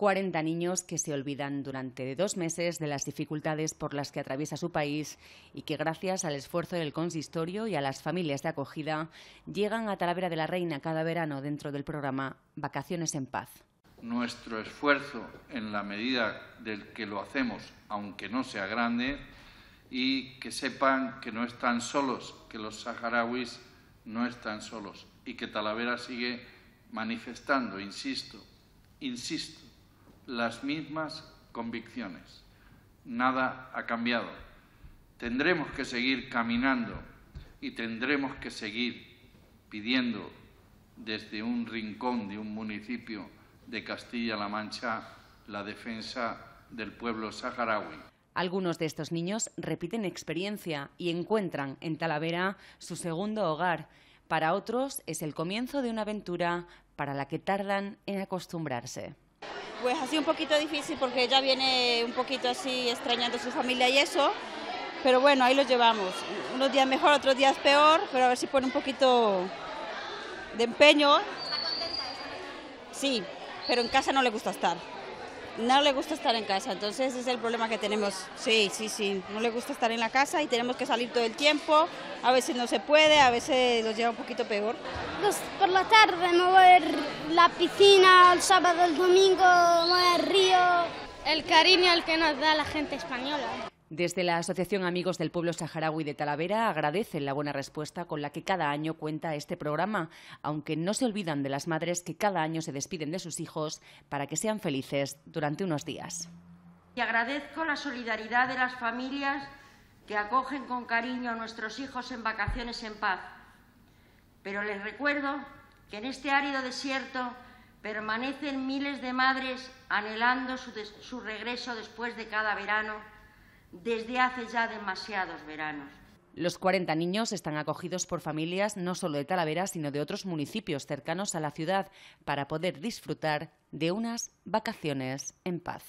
40 niños que se olvidan durante dos meses de las dificultades por las que atraviesa su país y que gracias al esfuerzo del consistorio y a las familias de acogida llegan a Talavera de la Reina cada verano dentro del programa Vacaciones en Paz. Nuestro esfuerzo en la medida del que lo hacemos, aunque no sea grande, y que sepan que no están solos, que los saharauis no están solos y que Talavera sigue manifestando, insisto, insisto, las mismas convicciones. Nada ha cambiado. Tendremos que seguir caminando y tendremos que seguir pidiendo desde un rincón de un municipio de Castilla-La Mancha la defensa del pueblo saharaui. Algunos de estos niños repiten experiencia y encuentran en Talavera su segundo hogar. Para otros es el comienzo de una aventura para la que tardan en acostumbrarse. Pues ha sido un poquito difícil porque ella viene un poquito así extrañando a su familia y eso, pero bueno, ahí lo llevamos. Unos días mejor, otros días peor, pero a ver si pone un poquito de empeño. Sí, pero en casa no le gusta estar no le gusta estar en casa, entonces ese es el problema que tenemos. Sí, sí, sí, no le gusta estar en la casa y tenemos que salir todo el tiempo, a veces no se puede, a veces nos lleva un poquito peor. Pues por la tarde mover la piscina, el sábado, el domingo, mover el río. El cariño al que nos da la gente española. Desde la Asociación Amigos del Pueblo Saharaui de Talavera agradecen la buena respuesta con la que cada año cuenta este programa, aunque no se olvidan de las madres que cada año se despiden de sus hijos para que sean felices durante unos días. Y agradezco la solidaridad de las familias que acogen con cariño a nuestros hijos en vacaciones en paz. Pero les recuerdo que en este árido desierto permanecen miles de madres anhelando su, su regreso después de cada verano desde hace ya demasiados veranos. Los 40 niños están acogidos por familias no solo de Talavera, sino de otros municipios cercanos a la ciudad para poder disfrutar de unas vacaciones en paz.